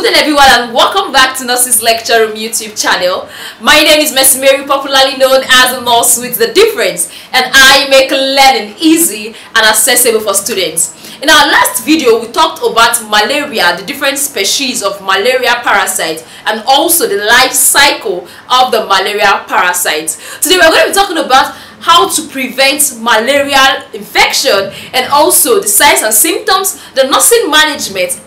Good day everyone and welcome back to Nurses Lecture Room YouTube channel. My name is Miss Mary, popularly known as nurse with the difference and I make learning easy and accessible for students. In our last video, we talked about malaria, the different species of malaria parasites and also the life cycle of the malaria parasites. Today we're going to be talking about how to prevent malarial infection and also the signs and symptoms, the nursing management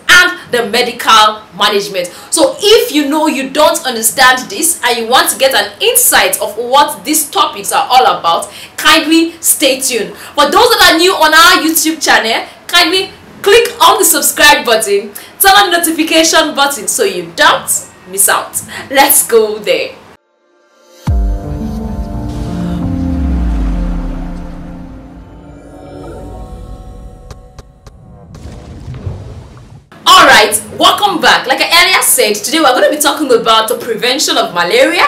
the medical management. So if you know you don't understand this and you want to get an insight of what these topics are all about, kindly stay tuned. For those that are new on our YouTube channel, kindly click on the subscribe button, turn on the notification button so you don't miss out. Let's go there. Said, today we're going to be talking about the prevention of malaria,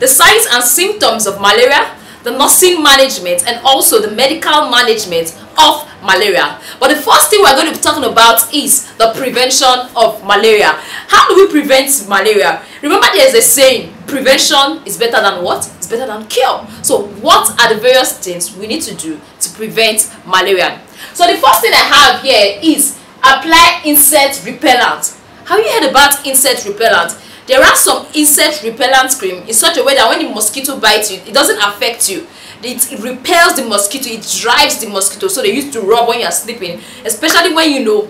the signs and symptoms of malaria, the nursing management and also the medical management of malaria. But the first thing we're going to be talking about is the prevention of malaria. How do we prevent malaria? Remember there's a saying, prevention is better than what? It's better than cure. So what are the various things we need to do to prevent malaria? So the first thing I have here is apply insect repellent. Have you heard about insect repellent? There are some insect repellent cream in such a way that when the mosquito bites you, it doesn't affect you. It, repels the mosquito, it drives the mosquito. So they used to rub when you're sleeping, especially when you know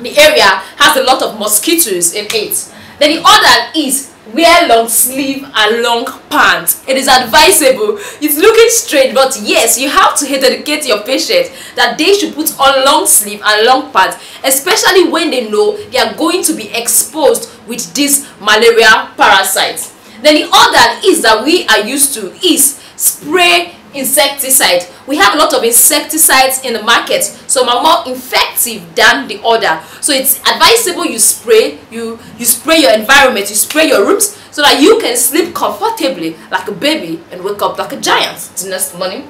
the area has a lot of mosquitoes in it. Then the other is wear long sleeve and long pants. It is advisable. It's looking strange but yes you have to educate your patient that they should put on long sleeve and long pants especially when they know they are going to be exposed with this malaria parasite. Then the other is that we are used to is spray insecticide. We have a lot of insecticides in the market. Some are more effective than the other. So it's advisable you spray you you spray your environment you spray your rooms so that you can sleep comfortably like a baby and wake up like a giant. The next morning.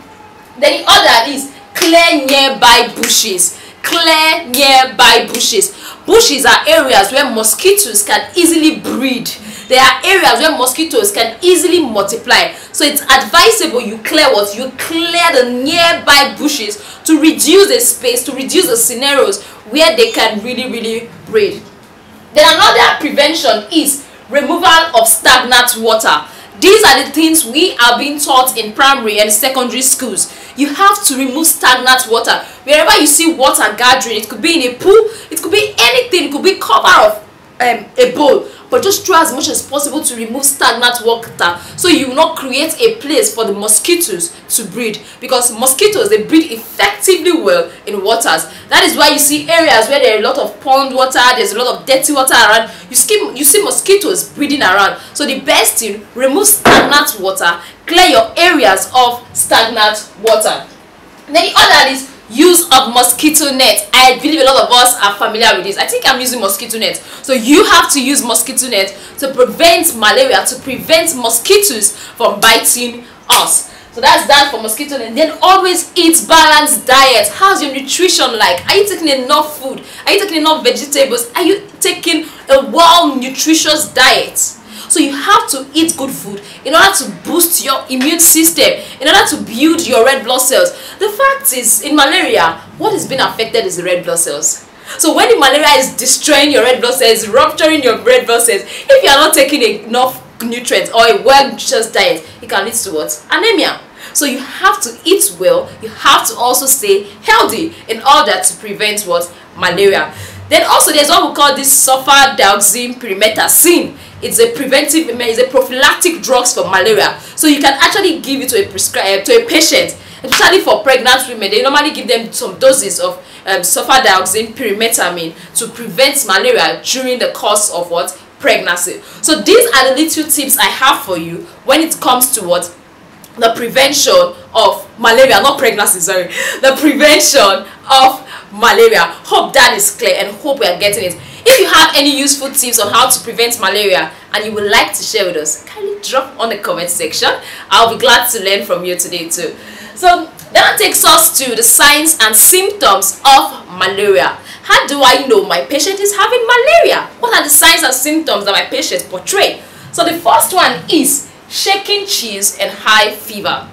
Then the other is clear nearby bushes. Clear nearby bushes. Bushes are areas where mosquitoes can easily breed there are areas where mosquitoes can easily multiply. So it's advisable you clear what? You clear the nearby bushes to reduce the space to reduce the scenarios where they can really really breed. Then another prevention is removal of stagnant water. These are the things we are being taught in primary and secondary schools. You have to remove stagnant water. Wherever you see water gathering it could be in a pool it could be anything it could be cover of um, a bowl but just try as much as possible to remove stagnant water. So you will not create a place for the mosquitoes to breed because mosquitoes they breed effectively well in waters. That is why you see areas where there are a lot of pond water there's a lot of dirty water around. You see you see mosquitoes breeding around. So the best thing remove stagnant water clear your areas of stagnant water. Then the other is use of mosquito net. I believe a lot of us are familiar with this. I think i'm using mosquito net. So you have to use mosquito net to prevent malaria to prevent mosquitoes from biting us. So that's that for mosquito net. Then always eat balanced diet. How's your nutrition like? Are you taking enough food? Are you taking enough vegetables? Are you taking a well nutritious diet so you have to eat good food in order to boost your immune system, in order to build your red blood cells. The fact is, in malaria, what is being affected is the red blood cells. So when the malaria is destroying your red blood cells, rupturing your red blood cells, if you are not taking enough nutrients or a well nutritious diet, it can lead to what? Anemia. So you have to eat well, you have to also stay healthy in order to prevent what? Malaria. Then also there's what we call this sulfadioxine pyrimethamine it's a preventive it's a prophylactic drugs for malaria. So you can actually give it to a prescribe to a patient especially for pregnant women. They normally give them some doses of um, sulfadioxine pyrimethamine to prevent malaria during the course of what? Pregnancy. So these are the little tips i have for you when it comes to what? The prevention of malaria not pregnancy sorry. The prevention of malaria hope that is clear and hope we are getting it if you have any useful tips on how to prevent malaria and you would like to share with us kindly drop on the comment section i'll be glad to learn from you today too so that takes us to the signs and symptoms of malaria how do I know my patient is having malaria? What are the signs and symptoms that my patient portray? So the first one is shaking chills and high fever.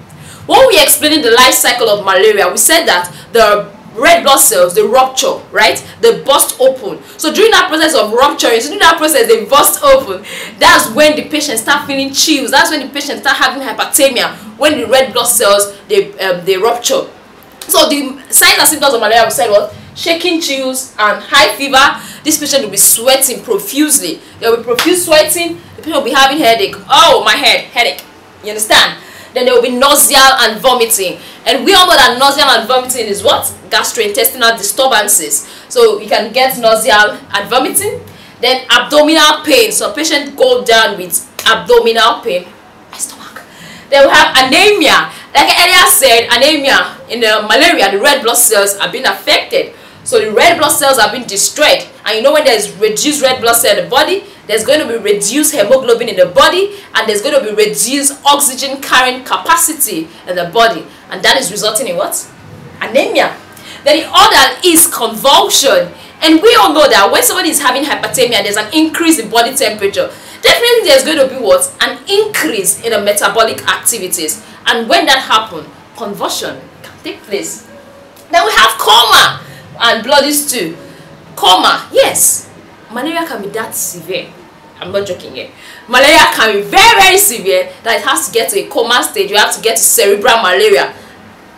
When we explained the life cycle of malaria, we said that the red blood cells they rupture right? They burst open. So during that process of rupturing during that process they burst open that's when the patient start feeling chills. That's when the patient start having hyperthermia when the red blood cells they um, they rupture. So the signs and symptoms of malaria we said was shaking chills and high fever. This patient will be sweating profusely. There will be profuse sweating. The patient will be having headache. Oh my head headache. You understand then there will be nausea and vomiting. And we all know that nausea and vomiting is what? Gastrointestinal disturbances. So you can get nausea and vomiting then abdominal pain. So patient go down with abdominal pain. My stomach. Then we have anemia. Like I earlier said anemia in the malaria the red blood cells are being affected so the red blood cells have been destroyed. And you know when there's reduced red blood cell in the body there's going to be reduced hemoglobin in the body and there's going to be reduced oxygen carrying capacity in the body. And that is resulting in what? Anemia. Then the other is convulsion. And we all know that when somebody is having hyperthermia there's an increase in body temperature. Definitely there's going to be what? An increase in the metabolic activities. And when that happens convulsion can take place. Then we have coma and bloody stool coma yes. Malaria can be that severe. I'm not joking here. Malaria can be very very severe that it has to get to a coma stage. You have to get to cerebral malaria.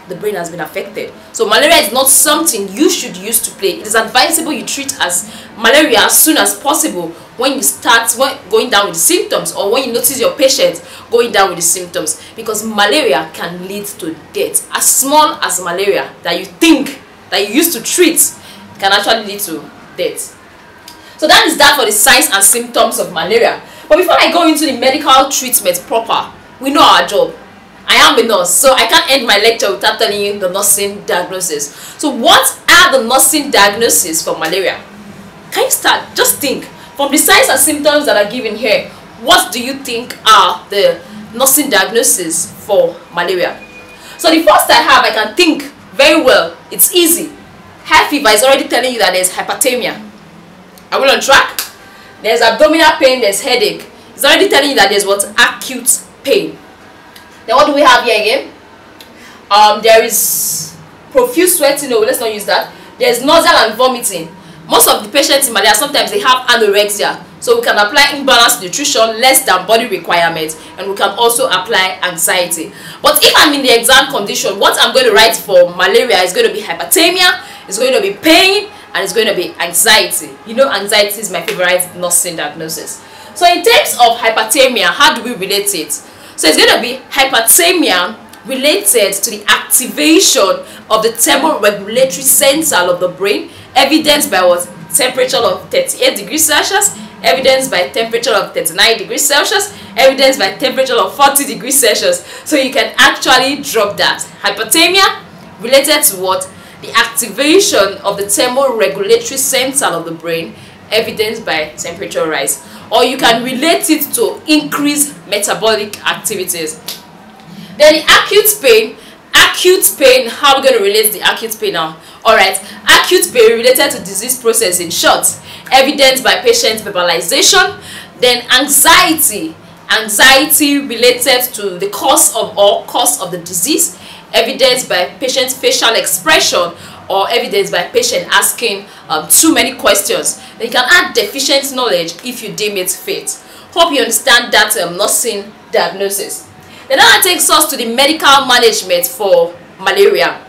The brain has been affected. So malaria is not something you should use to play. It is advisable you treat as malaria as soon as possible when you start going down with the symptoms or when you notice your patient going down with the symptoms. Because malaria can lead to death as small as malaria that you think that you used to treat can actually lead to death so that is that for the signs and symptoms of malaria but before i go into the medical treatment proper we know our job I am a nurse, so I can't end my lecture without telling you the nursing diagnosis. So what are the nursing diagnoses for malaria? Can you start? Just think. From the signs and symptoms that are given here, what do you think are the nursing diagnoses for malaria? So the first I have, I can think very well. It's easy. High fever is already telling you that there's hyperthermia. Are we on track? There's abdominal pain, there's headache. It's already telling you that there's what? Acute pain. Then what do we have here again? Um, there is profuse sweating. No, let's not use that. There's nausea and vomiting. Most of the patients in malaria, sometimes they have anorexia. So we can apply imbalanced nutrition, less than body requirements, and we can also apply anxiety. But if I'm in the exam condition, what I'm going to write for malaria is going to be hyperthermia, it's going to be pain, and it's going to be anxiety. You know, anxiety is my favorite nursing diagnosis. So in terms of hyperthermia, how do we relate it? So it's going to be hyperthermia related to the activation of the thermoregulatory center of the brain, evidenced by what? Temperature of 38 degrees Celsius, evidenced by temperature of 39 degrees Celsius, evidence by temperature of 40 degrees Celsius. So you can actually drop that. Hypothermia related to what? The activation of the thermoregulatory center of the brain, evidenced by temperature rise or you can relate it to increased metabolic activities then the acute pain acute pain how are we going to relate the acute pain now all right acute pain related to disease process in short evidenced by patient verbalization then anxiety anxiety related to the cause of or cause of the disease evidenced by patient facial expression or evidence by patient asking um, too many questions. Then you can add deficient knowledge if you deem it fit. Hope you understand that um, nursing diagnosis. Then that takes us to the medical management for malaria.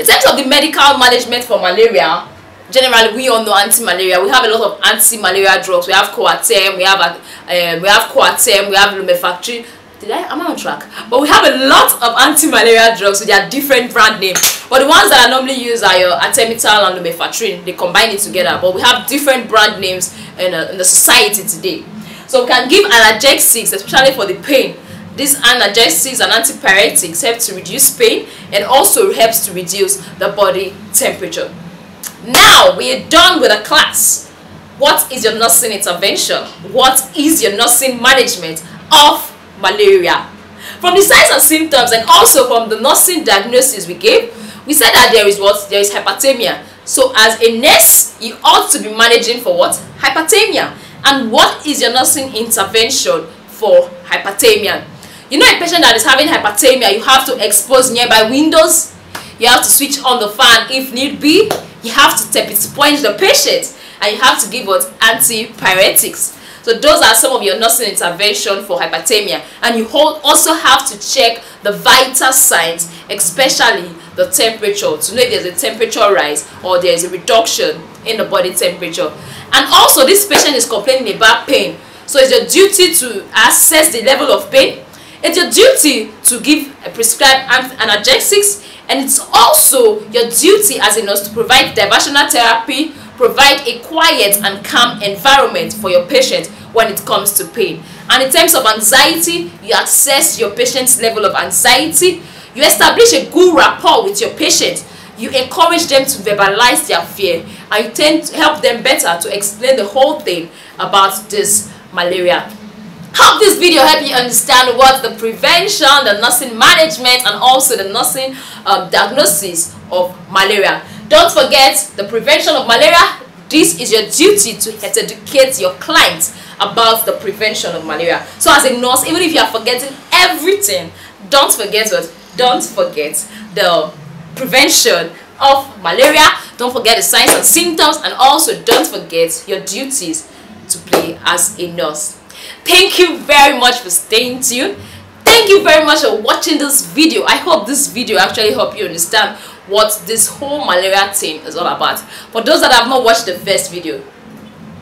In terms of the medical management for malaria, generally we all know anti-malaria. We have a lot of anti-malaria drugs. We have Coartem, we have um, we have Coartem, we have Lumefantrine. Did I? Am I on track? But we have a lot of anti-malaria drugs with their different brand names. But the ones that are normally used are your and lumefantrine. They combine it together. But we have different brand names in, uh, in the society today. So we can give analgesics, especially for the pain. These analgesics and antipyretics help to reduce pain and also helps to reduce the body temperature. Now we are done with the class. What is your nursing intervention? What is your nursing management of malaria? From the signs and symptoms and also from the nursing diagnosis we gave, we said that there is what there is hyperthermia So as a nurse, you ought to be managing for what? Hyperthermia. And what is your nursing intervention for hyperthermia? You know a patient that is having hyperthermia, you have to expose nearby windows, you have to switch on the fan if need be, you have to tepid sponge the patient, and you have to give what antipyretics. So those are some of your nursing intervention for hyperthermia. And you also have to check the vital signs, especially the temperature, to know if there's a temperature rise or there's a reduction in the body temperature. And also this patient is complaining about pain. So it's your duty to assess the level of pain. It's your duty to give a prescribed analgesics and it's also your duty as a nurse to provide diversional therapy, provide a quiet and calm environment for your patient when it comes to pain. And in terms of anxiety, you assess your patient's level of anxiety, you establish a good rapport with your patient, you encourage them to verbalize their fear, and you tend to help them better to explain the whole thing about this malaria hope this video help you understand what the prevention the nursing management and also the nursing um, diagnosis of malaria. Don't forget the prevention of malaria this is your duty to educate your clients about the prevention of malaria. So as a nurse even if you are forgetting everything don't forget what? Don't forget the prevention of malaria. Don't forget the signs and symptoms and also don't forget your duties to play as a nurse thank you very much for staying tuned. Thank you very much for watching this video. I hope this video actually help you understand what this whole malaria thing is all about. For those that have not watched the first video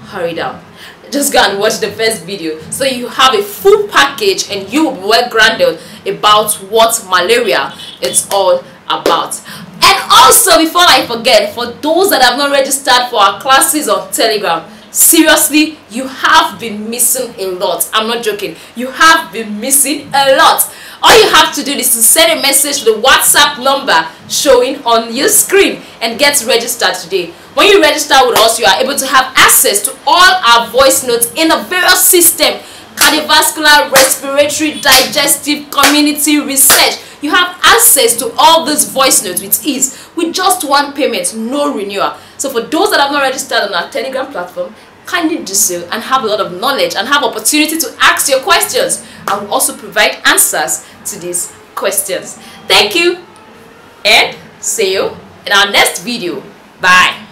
hurry down. Just go and watch the first video. So you have a full package and you will be well grounded about what malaria is all about. And also before i forget for those that have not registered for our classes on telegram seriously you have been missing a lot. I'm not joking. You have been missing a lot. All you have to do is to send a message to the whatsapp number showing on your screen and get registered today. When you register with us you are able to have access to all our voice notes in a various system. Cardiovascular respiratory digestive community research. You have access to all these voice notes with ease. With just one payment no renewal so for those that have not registered on our telegram platform kindly do so and have a lot of knowledge and have opportunity to ask your questions. And will also provide answers to these questions. Thank you and see you in our next video. Bye